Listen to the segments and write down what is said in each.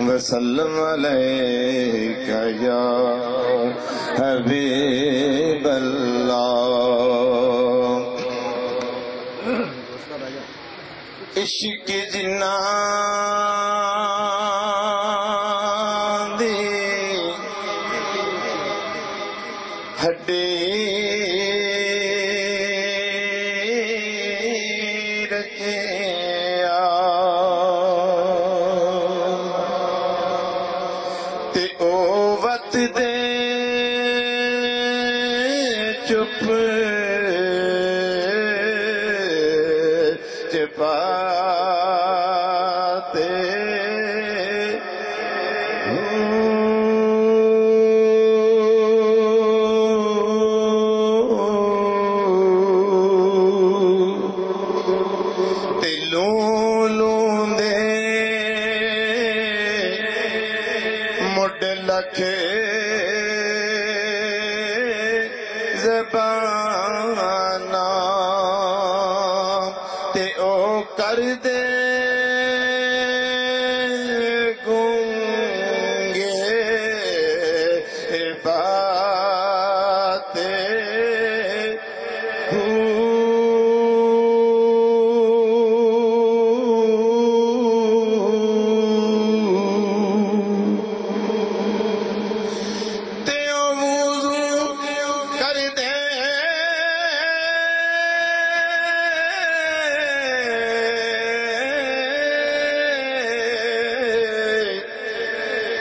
वसल्लम या हबीब इश्क जिन्ना chụp chụp लखे ते ओ कर दे गूँगे बातें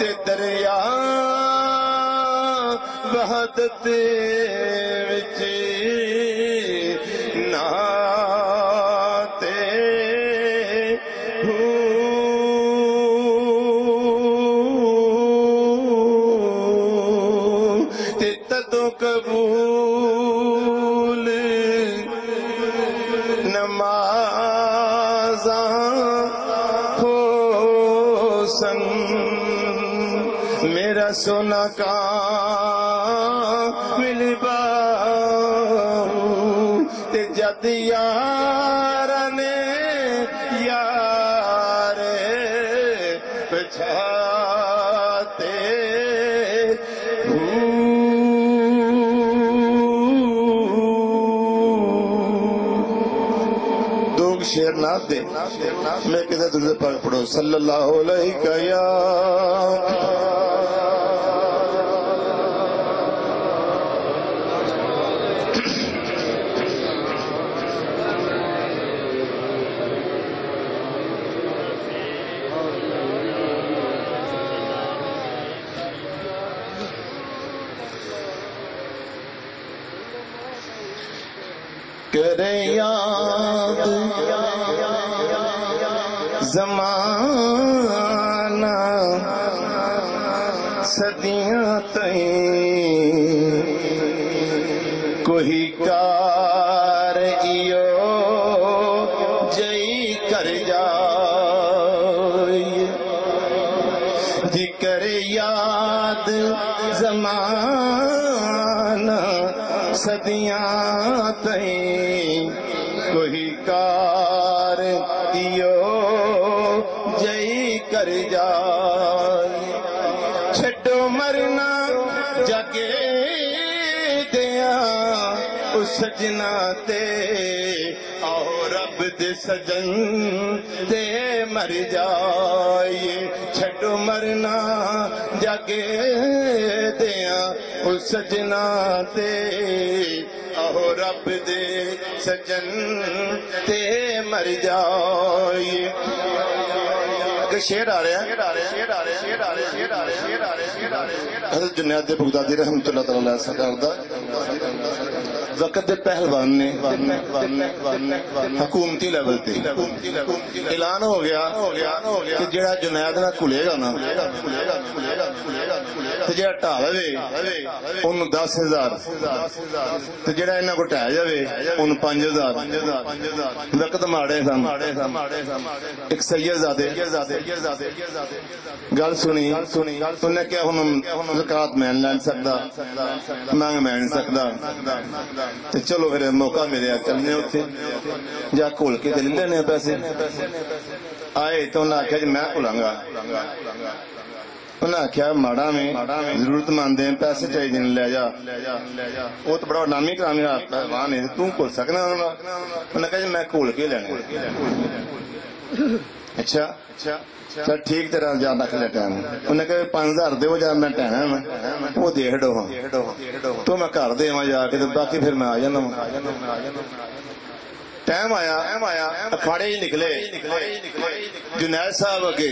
ते दरिया वहदत विच नाते हूँ। ते तो कबूल नमाज़ा सुना का मिलबा ते जद यार ने यार बिछाते शेर ना दे। मैं किसी दूसरे पर पढ़ो सल्लल्लाहु अलैहि या करे याद। जमाना सदियाँ तई। कोई कार इयो जई कर जाए। ज़िक्र याद जमाना सदियां तई कोई कार इयो जई कर जाए छो मरना जगे दिया उस सजना ते आओ रब दे सजन ते मर छो मरना जगे दिया ओ सजना दे आहो रब दे सजन, ते मर जाए। शेर आ रहा है। जुनेद बगदादी रहमतुल्लाह तआला सरकार दा। वक़्त पहलवान ने हकूमती लेवल पे ऐलान हो गया कि जेड़ा जुनैद ना खुलेगा ना ਤੇ ਜਿਹੜਾ ਢਾਹ ਲਵੇ ਉਹਨੂੰ 10000 ਤੇ ਜਿਹੜਾ ਇਹਨਾਂ ਕੋ ਢਾਹ ਜਾਵੇ ਉਹਨੂੰ 5000 ਵਕਤ ਮਾੜੇ ਸਨ ਇੱਕ ਸੈਯਦ ਜ਼ਾਦੇ ਗੱਲ ਸੁਣੀ ਉਹਨੇ ਕਿਹਾ ਹੁਣ ਜ਼ਕਾਤ ਮੈਂ ਲੈ ਸਕਦਾ ਮੰਗ ਮੈਂ ਨਹੀਂ ਸਕਦਾ ਤੇ ਚਲੋ ਫਿਰ ਮੌਕਾ ਮਿਲਿਆ ਚੱਲਨੇ ਉੱਥੇ ਜਾ ਘੋਲ ਕੇ ਤੇ ਲੈ ਲੈਣੇ ਆ ਪੈਸੇ ਆਏ ਤਾਂ ਉਹਨਾਂ ਆਖਿਆ ਜੀ ਮੈਂ ਘੁਲਾਂਗਾ ਉਹਨਾਂ ਆਖਿਆ ਮਾੜਾ ਮੈਂ ਜ਼ਰੂਰਤਮੰਦ ਹੈ ਪੈਸੇ ਚਾਹੀਦੇ ਨੇ ਲੈ ਜਾ ਉਹ ਤਾਂ ਬੜਾ ਨਾਮੀ ਕਰਾਮੀ ਦਾ ਪਹਿਲਵਾਨ ਹੈ ਤੂੰ ਘੁਲ ਸਕਣਾ ਉਹਨਾਂ ਨਾਲ ਉਹਨੇ ਕਿਹਾ ਜੀ ਮੈਂ ਘੋਲ ਕੇ ਲੈਣੇ ਅੱਛਾ ਅੱਛਾ ਚਲ ਠੀਕ ਤਰ੍ਹਾਂ ਜਾਂ ਰੱਖ ਲੈ ਟਾਈਮ ਉਹਨੇ ਕਿਹਾ 5000 ਦਿਓ ਜਾਂ ਮੈਂ ਟਹਿਣਾ ਮੈਂ ਉਹ ਦੇਖ ਡੋ ਤੂੰ ਮੈਂ ਘਰ ਦੇ ਆਵਾਂ ਜਾ ਕੇ ਤੇ ਬਾਕੀ ਫਿਰ ਮੈਂ ਆ ਜਾਣਾ ਟਾਈਮ ਆਇਆ ਅਖਾੜੇ ਹੀ ਨਿਕਲੇ ਜੁਨੈਦ ਸਾਹਿਬ ਅੱਗੇ